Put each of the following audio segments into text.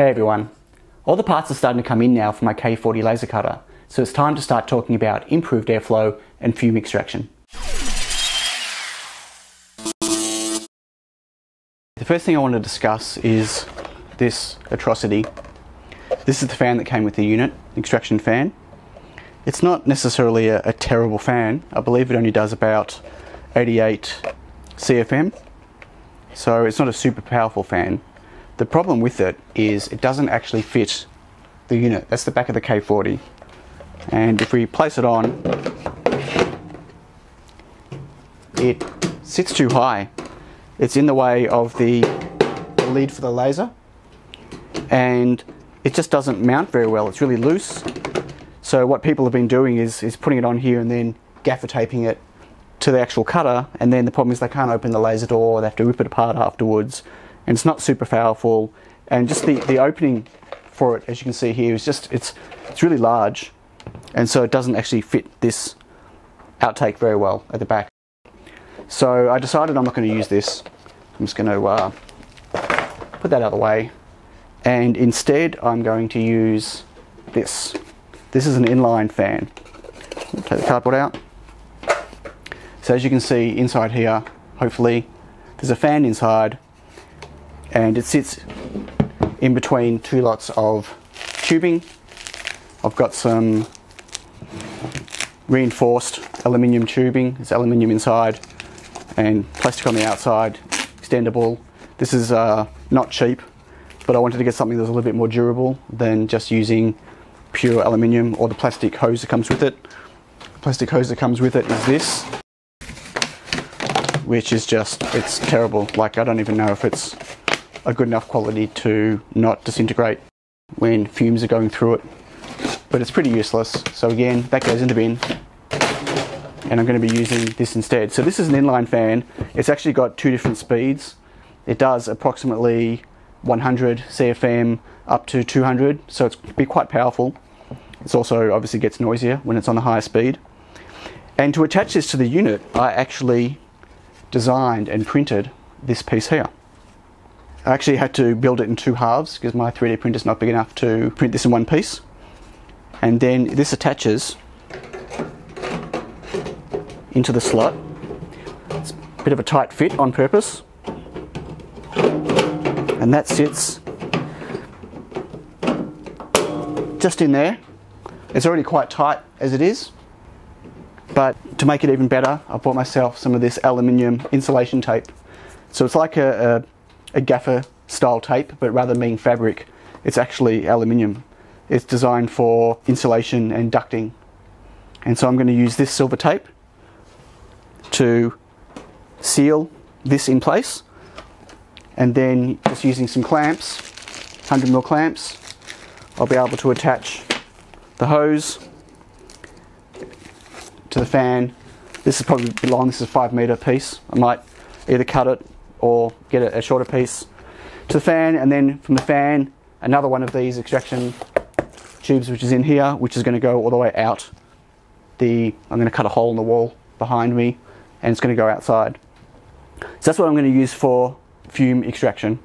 Hey everyone. All the parts are starting to come in now for my K40 laser cutter, so it's time to start talking about improved airflow and fume extraction. The first thing I want to discuss is this atrocity. This is the fan that came with the unit, extraction fan. It's not necessarily a, a terrible fan. I believe it only does about 88 CFM, so it's not a super powerful fan. The problem with it is it doesn't actually fit the unit. That's the back of the K40. And if we place it on, it sits too high. It's in the way of the, lead for the laser and it just doesn't mount very well. It's really loose. So what people have been doing is, is putting it on here and then gaffer taping it to the actual cutter and then the problem is they can't open the laser door, they have to rip it apart afterwards and it's not super powerful. And just the, the opening for it, as you can see here, is just it's it's really large, and so it doesn't actually fit this outtake very well at the back. So I decided I'm not going to use this. I'm just going to uh, put that out of the way, and instead I'm going to use this. This is an inline fan. Take the cardboard out. So as you can see inside here, hopefully, there's a fan inside and it sits in between two lots of tubing. I've got some reinforced aluminium tubing, it's aluminium inside and plastic on the outside, extendable. This is uh, not cheap, but I wanted to get something that's a little bit more durable than just using pure aluminium or the plastic hose that comes with it. The plastic hose that comes with it is this, which is just, it's terrible. Like I don't even know if it's a good enough quality to not disintegrate when fumes are going through it. But it's pretty useless. So again, that goes in the bin. And I'm going to be using this instead. So this is an inline fan. It's actually got two different speeds. It does approximately 100 CFM up to 200, so it's be quite powerful. It's also obviously gets noisier when it's on the higher speed. And to attach this to the unit, I actually designed and printed this piece here. I actually had to build it in two halves because my 3D printer is not big enough to print this in one piece. And then this attaches into the slot. It's a bit of a tight fit on purpose. And that sits just in there. It's already quite tight as it is. But to make it even better, I bought myself some of this aluminium insulation tape. So it's like a, a a gaffer style tape, but rather being fabric, it's actually aluminium. It's designed for insulation and ducting. And so I'm going to use this silver tape to seal this in place. And then just using some clamps, 100 mil clamps, I'll be able to attach the hose to the fan. This is probably long, this is a five meter piece. I might either cut it or get a, a shorter piece to the fan and then from the fan another one of these extraction tubes which is in here which is going to go all the way out the I'm going to cut a hole in the wall behind me and it's going to go outside. So that's what I'm going to use for fume extraction.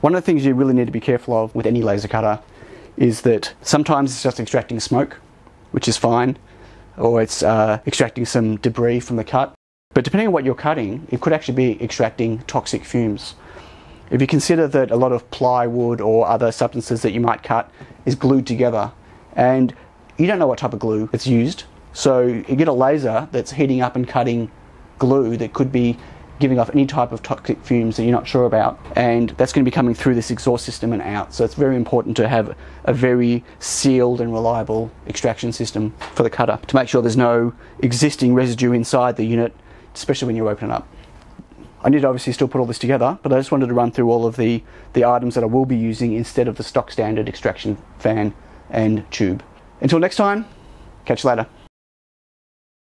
One of the things you really need to be careful of with any laser cutter is that sometimes it's just extracting smoke which is fine or it's uh, extracting some debris from the cut but depending on what you're cutting, it could actually be extracting toxic fumes. If you consider that a lot of plywood or other substances that you might cut is glued together and you don't know what type of glue it's used, so you get a laser that's heating up and cutting glue that could be giving off any type of toxic fumes that you're not sure about and that's going to be coming through this exhaust system and out so it's very important to have a very sealed and reliable extraction system for the cutter to make sure there's no existing residue inside the unit especially when you open it up. I need to obviously still put all this together, but I just wanted to run through all of the, the items that I will be using instead of the stock standard extraction fan and tube. Until next time, catch you later.